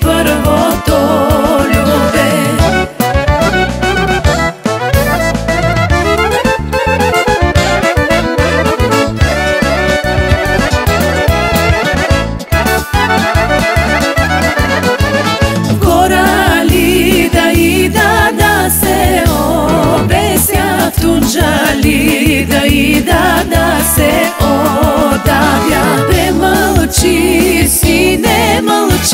prvo to ljube Gora li da i da da se obesja tunđali da i da da se odavlja. Premlči sine mlči ne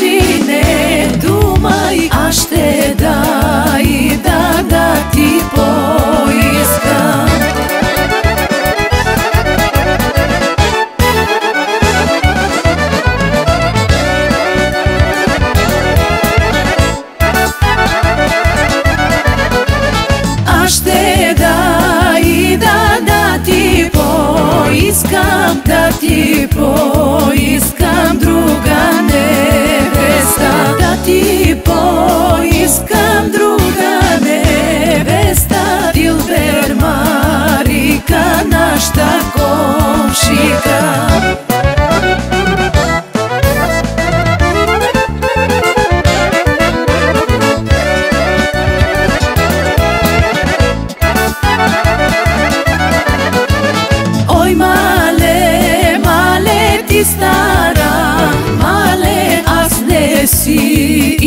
искам да ти поискам друга невеста. Да ти поискам друга невеста. Дилбер Марика, нашата комшика. estará, ale has de si